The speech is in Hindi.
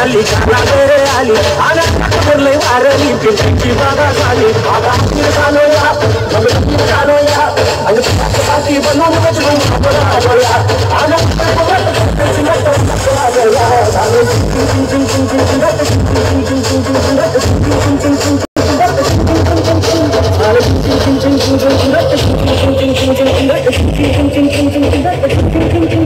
आली नागरे आली आला कुरले वारली पिंकी बागा साली बागा फिर सालो या भगती सालो या अंग पाती बनो मच बन खबरा बया आला भगत सिंगा तो खबरा बया सालो चिन चिन चिन चिन चिन चिन चिन चिन चिन चिन चिन चिन चिन चिन